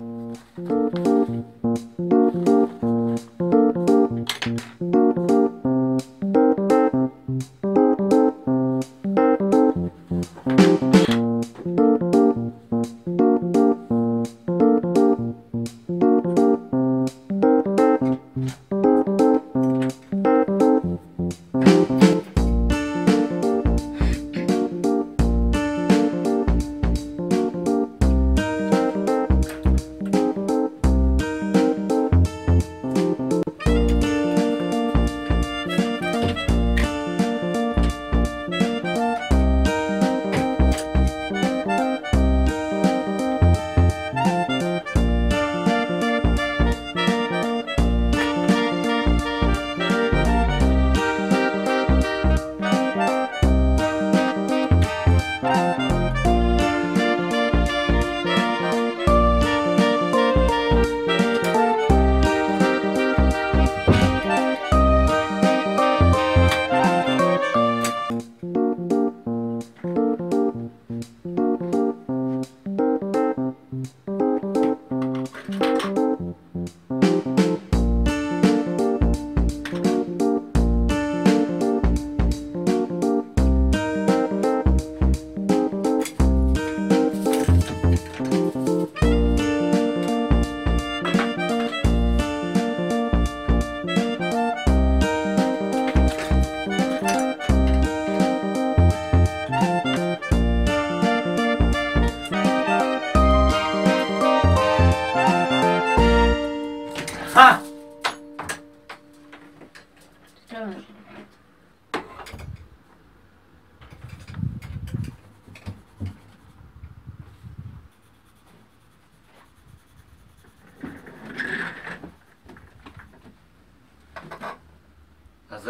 Thank mm -hmm. you. you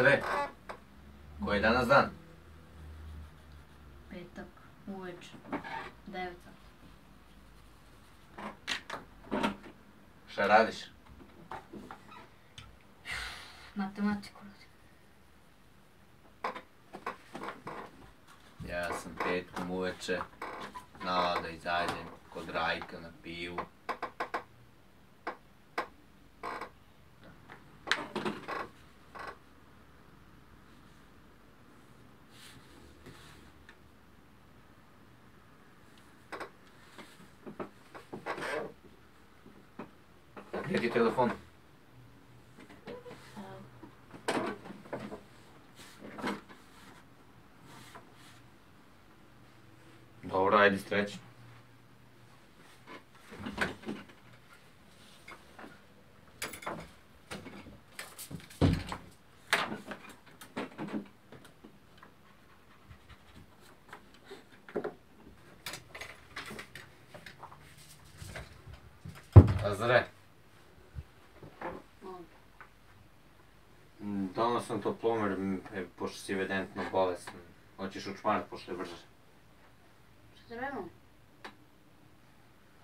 Nazare, koji je danas dan? Petak, uveče, devetak. Šta radiš? Matematiku. Ja sam petkom uveče nala da izađem kod Rajka na pivu. Jaki telefon? Dobra, ajde streći. Здравей. Sam toplomer, m, e, pošto si evidentno bolestan. Hoćeš učmarat pošto je brže. Šta trebamo?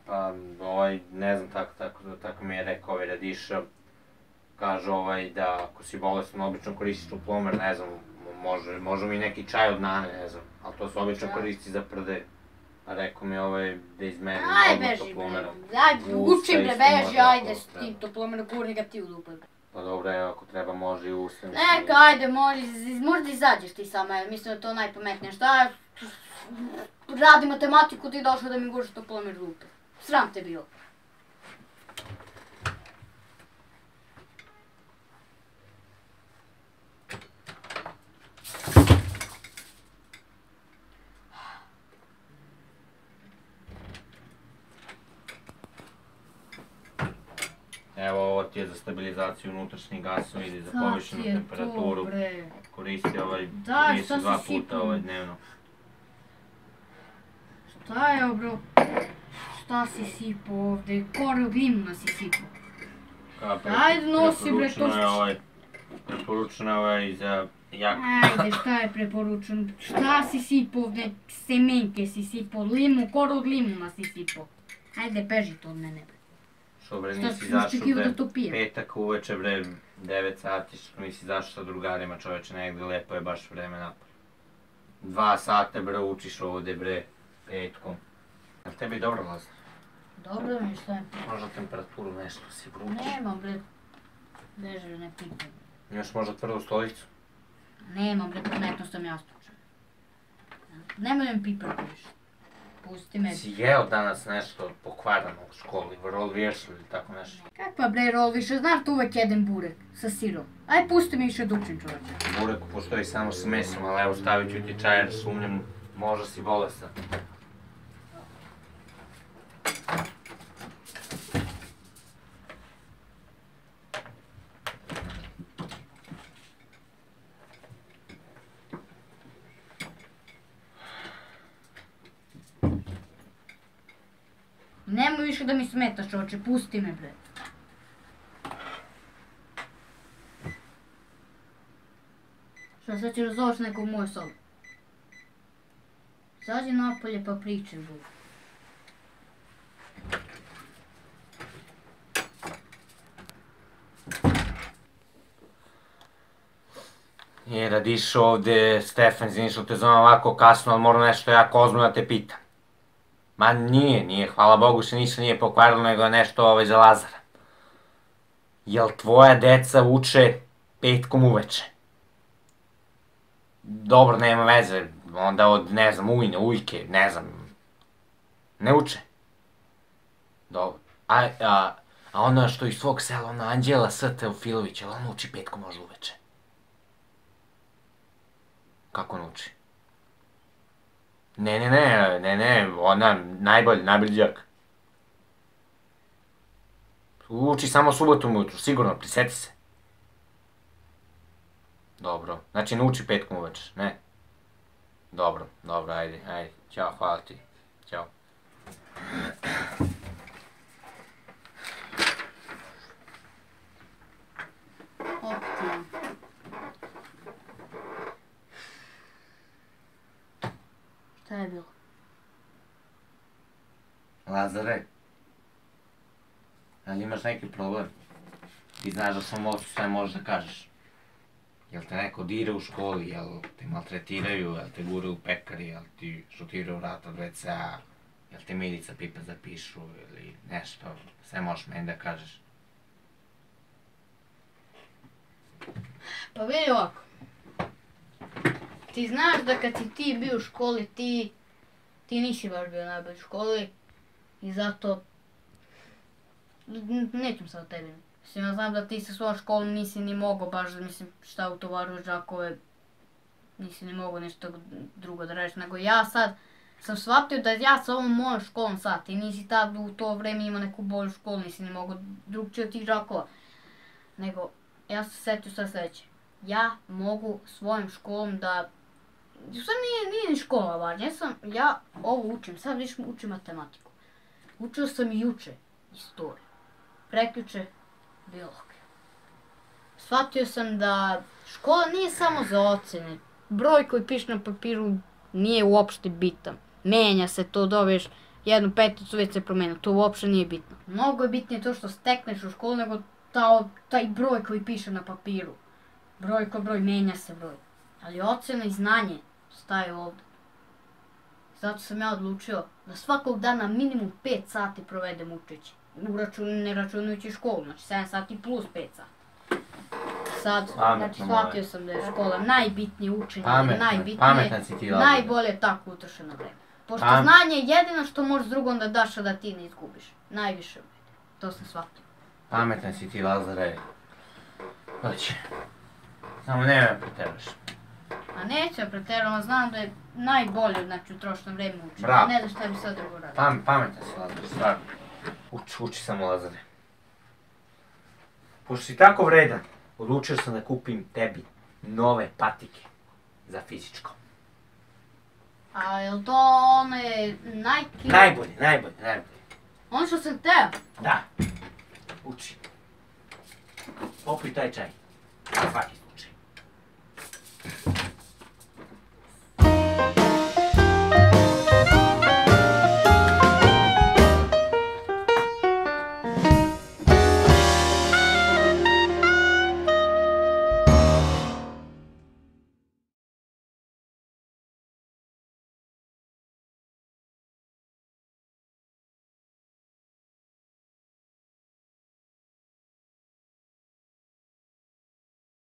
Pa, ovaj, ne znam, tako, tako, tako mi je rekao ovaj Radiša. Kaže ovaj da ako si bolestan, obično koristiš toplomer, ne znam, može, može mi neki čaj od nane, ne znam, ali to se obično koristi za prde. A rekao mi ovaj da izmeni Aj, odmah beži bre. toplomerom. Aj, U usta uči bre, beži, ajde s tim toplomerom gurni ga ti u dupe. Pa dobro, evo, ako treba može i ustem. Neka, ajde, može, možda izađeš ti sama, mislim da je to najpametnije. Šta, radi matematiku, ti došao da mi guraš toplomer u dupe. Sram te bilo. Evo, ovo ti je za stabilizaciju unutrašnjih gasova ili za povišenu to, temperaturu. bre? Koristi ovaj, Da, si dva puta ovaj dnevno. Šta je, bro? Šta si sipao ovde? Koru glimna si sipao. Ajde, nosi, bre, to što- ovaj, preporučeno je ovaj za jak. Ajde, šta je preporučeno? Šta si sipao ovde? Semenke si sipao, limu, koru od limuna si sipao. Ajde, beži to od mene, bre. Što bre nisi si izašao bre, da petak uveče bre, 9 sati, što nisi izašao sa drugarima čoveče negdje, lepo je baš vreme napad. Dva sata bre učiš ovdje bre, petkom. Jel tebi dobro lazno? Dobro mi šta je. Možda temperaturu nešto si vrući. Nema bre. Beže ne pitaj. Imaš možda tvrdu stolicu? Nema bre, pametno sam ja stručan. Nemoj mi pipati više. Pusti me. Si jeo danas nešto pokvarano u školi, roll vješli ili tako nešto? Kakva bre rol više, znaš tu uvek jedem burek sa sirom. Aj pusti mi više da učim čoveče. Burek postoji samo s mesom, ali evo stavit ću ti čaj jer sumnjam, možda si bolestan. Nemoj više da mi smetaš oče, pusti me bre. Šta sad ćeš zoveš nekog u moju sobu? Zađi napolje pa pričaj bu. Je, radiš ovde, Stefan, izvini što te zovem ovako kasno, ali moram nešto jako ozbiljno da te pitam. Ma nije, nije, hvala Bogu se ništa nije pokvarilo, nego je nešto ovaj za Lazara. Jel tvoja deca uče petkom uveče? Dobro, nema veze, onda od, ne znam, ujne, ujke, ne znam. Ne uče? Dobro. A, a, a ona što iz svog sela, ona Anđela S. Teofilović, jel ona uči petkom možda uveče? Kako ona uči? Ne, ne, ne, ne, ne, ona najbolji, najbolji djak. Uči samo subotom ujutru, sigurno, priseti se. Dobro, znači ne uči petkom uveče, ne? Dobro, dobro, ajde, ajde, ćao, hvala ti, ćao. Šta je bilo? Lazare, ali imaš neki problem? Ti znaš da sam ovo sve možeš da kažeš. Jel te neko dira u školi, jel te maltretiraju, jel te gure u pekari, jel ti šutiraju vrata od WC-a, jel te Milica pipa zapišu ili nešto, sve možeš meni da kažeš. Pa vidi ovako. Ti znaš da kad si ti bio u školi, ti, ti nisi baš bio najbolji u školi i zato nećem sad o tebi. Mislim, ja znam da ti sa svojom školom nisi ni mogao baš, mislim, šta u tovaru džakove, nisi ni mogao nešto drugo da radiš, nego ja sad sam shvatio da ja sa ovom mojom školom sad, ti nisi tad u to vreme imao neku bolju školu, nisi ni mogao drugčije od tih džakova. Nego, ja sam se setio sa sledeće. Ja mogu svojom školom da... Sad nije, nije ni škola važna, ja sam, ja ovo učim, sad više učim matematiku. Učio sam i juče istoriju. Prekjuče biologiju. Shvatio sam da škola nije samo za ocene. Broj koji piše na papiru nije uopšte bitan. Menja se to, dobiješ jednu peticu, već se promenu. To uopšte nije bitno. Mnogo je bitnije to što stekneš u školu nego ta, taj broj koji piše na papiru. Broj ko broj, menja se broj. Ali ocena i znanje staje ovde. Zato sam ja odlučio da svakog dana minimum 5 sati provedem učeći. U račun, ne računajući školu, znači 7 sati plus 5 sati. Sad, Pametno, znači shvatio moje. sam da je škola najbitnije učenje, Pametno, najbitnije, pametan si ti, najbolje tako utrošeno vreme. Pošto Pam- znanje je jedino što možeš drugom da daš, a da ti ne izgubiš. Najviše vreme. To sam shvatio. Pametan si ti, Lazare. Hoće. Samo ne me preteraš. A neću ja pretjerano, znam da je najbolje znači, utrošeno vreme učenje. Bravo. Ne znam šta bi sad drugo radio. Pam, pametan si, Lazare, stvarno. Uči, uči samo, Lazare. Pošto si tako vredan, odlučio sam da kupim tebi nove patike za fizičko. A je li to one Nike? Najbolje, najbolje, najbolje. Ono što sam teo? Da. Uči. Popij taj čaj. Svaki.